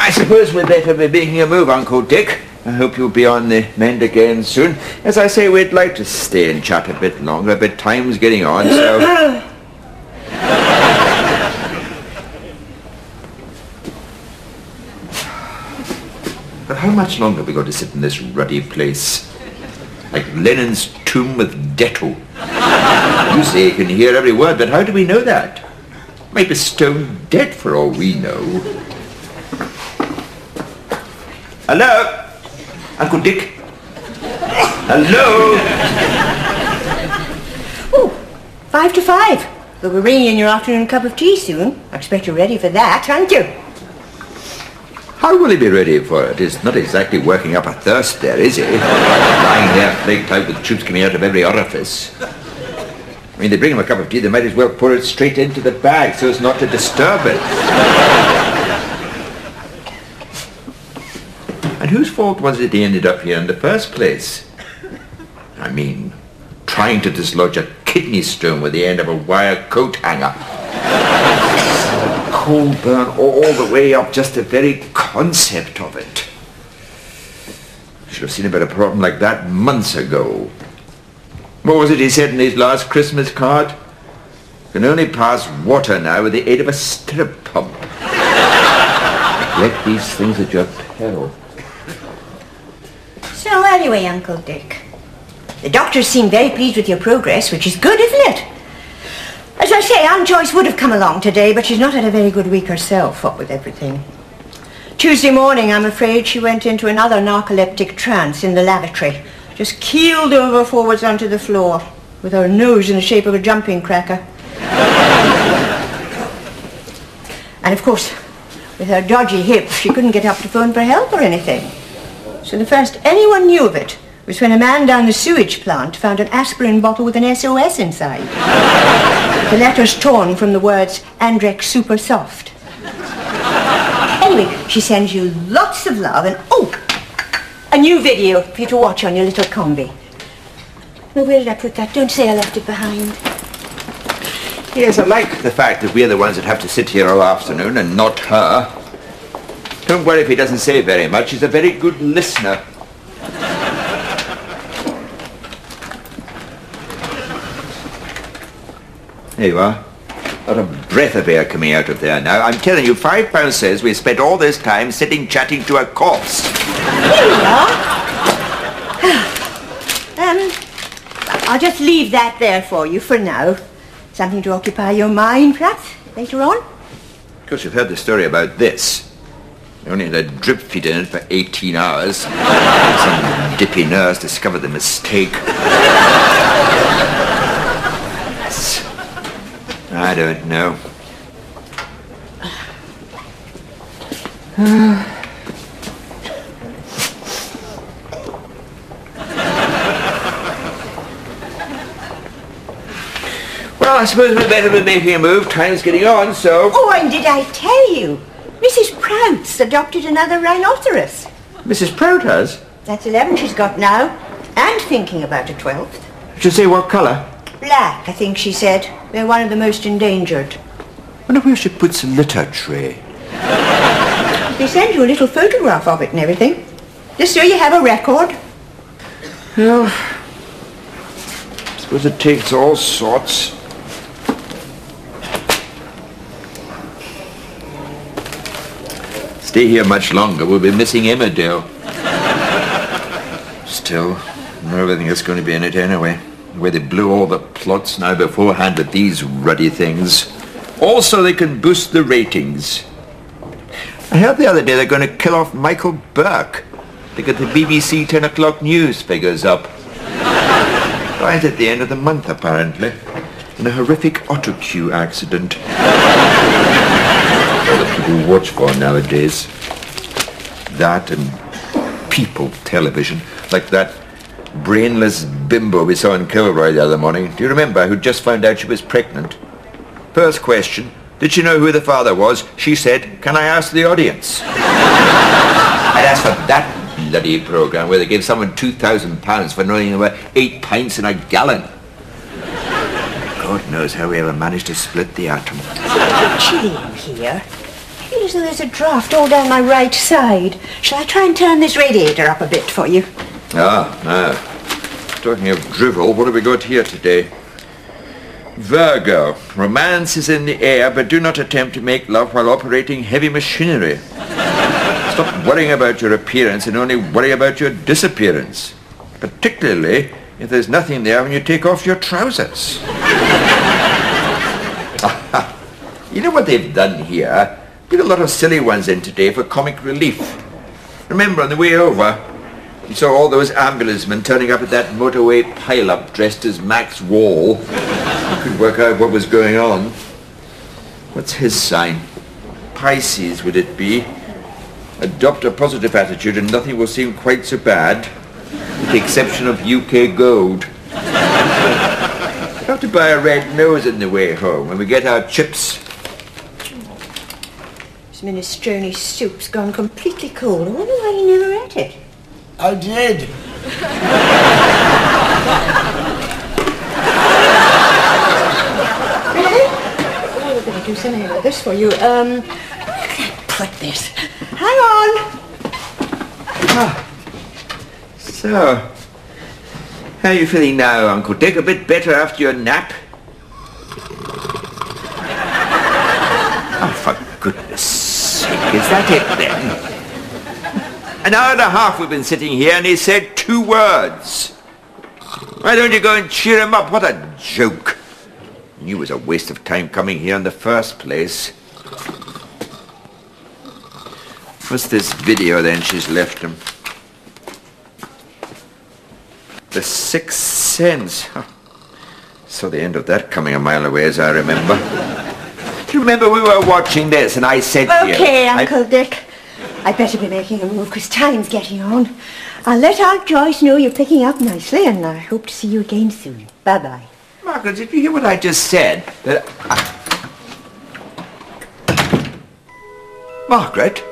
I suppose we'd better be making a move, Uncle Dick. I hope you'll be on the mend again soon. As I say, we'd like to stay and chat a bit longer, but time's getting on, so... but how much longer have we got to sit in this ruddy place? Like Lenin's tomb with Dettol. You say you can hear every word, but how do we know that? Might be stone dead for all we know. Hello? Uncle Dick? Hello? Oh, five to five. We'll be bringing in your afternoon cup of tea soon. I expect you're ready for that, aren't you? How will he be ready for it? He's not exactly working up a thirst there, is he? Lying there flaked out with tubes coming out of every orifice. I mean, they bring him a cup of tea, they might as well pour it straight into the bag so as not to disturb it. And whose fault was it he ended up here in the first place? I mean, trying to dislodge a kidney stone with the end of a wire coat hanger. Coal burn all the way up just the very concept of it. Should have seen about a problem like that months ago. What was it he said in his last Christmas card? Can only pass water now with the aid of a stirrup pump. Let these things at your peril. So anyway, Uncle Dick, the doctors seem very pleased with your progress, which is good, isn't it? As I say, Aunt Joyce would have come along today, but she's not had a very good week herself, what with everything. Tuesday morning, I'm afraid, she went into another narcoleptic trance in the lavatory. Just keeled over forwards onto the floor, with her nose in the shape of a jumping cracker. and of course, with her dodgy hip, she couldn't get up to phone for help or anything. So the first anyone knew of it was when a man down the sewage plant found an aspirin bottle with an SOS inside. the letters torn from the words Andrex Super Soft. Anyway, she sends you lots of love and, oh, a new video for you to watch on your little combi. Now, where did I put that? Don't say I left it behind. Yes, I like the fact that we're the ones that have to sit here all afternoon and not her. Don't worry if he doesn't say very much. He's a very good listener. There you are. Not a breath of air coming out of there now. I'm telling you, five pounds says we spent all this time sitting chatting to a corpse. Here we are. um, I'll just leave that there for you for now. Something to occupy your mind, perhaps, later on. Of course, you've heard the story about this. Only had a drip feed in it for 18 hours. Some dippy nurse discovered the mistake. I don't know. well, I suppose we'd better be making a move. Time's getting on, so... Oh, and did I tell you? Mrs. Prout's adopted another rhinoceros. Mrs. Prout has? That's 11 she's got now. And thinking about a 12th. Should you say what colour? Black, I think she said. They're one of the most endangered. wonder where she puts a litter tray. They send you a little photograph of it and everything. Just so you have a record. Well, I suppose it takes all sorts. Stay here much longer, we'll be missing Emmerdale. Still, everything is going to be in it anyway. Way they blew all the plots now beforehand with these ruddy things. Also, they can boost the ratings. I heard the other day they're going to kill off Michael Buerk to get the BBC 10 o'clock news figures up. Right at the end of the month, apparently, in a horrific autocue accident. People watch for nowadays. That and people television, like that brainless bimbo we saw in Kilroy the other morning. Do you remember? Who just found out she was pregnant. First question, did she know who the father was? She said, can I ask the audience? I'd ask for that bloody programme where they give someone £2,000 for knowing there were eight pints in a gallon. God knows how we ever managed to split the atom. Chilly here. Feel as though there's a draft all down my right side. Shall I try and turn this radiator up a bit for you? Ah, ah. Talking of drivel, what have we got here today? Virgo. Romance is in the air, but do not attempt to make love while operating heavy machinery. Stop worrying about your appearance and only worry about your disappearance. Particularly if there's nothing there when you take off your trousers. you know what they've done here? Put a lot of silly ones in today for comic relief. Remember on the way over, you saw all those ambulancemen turning up at that motorway pile-up dressed as Max Wall. You could work out what was going on. What's his sign? Pisces, would it be? Adopt a positive attitude and nothing will seem quite so bad, with the exception of UK gold. have to buy a red nose on the way home when we get our chips. This minestrone soup's gone completely cold. I wonder why you never ate it. I did. Really? Oh, we're going to do something about this for you. Um, where can I put this? Hang on. So, how are you feeling now, Uncle Dick? A bit better after your nap? Oh, for goodness that it then? An hour and a half we've been sitting here and he said two words. Why don't you go and cheer him up? What a joke. It was a waste of time coming here in the first place. What's this video then she's left him? The Sixth Sense. Saw the end of that coming a mile away as I remember. You remember we were watching this and I said to you... Okay, I- Uncle Dick. I'd better be making a move because time's getting on. I'll let Aunt Joyce know you're picking up nicely and I hope to see you again soon. Bye-bye. Margaret, did you hear what I just said? That I... Margaret?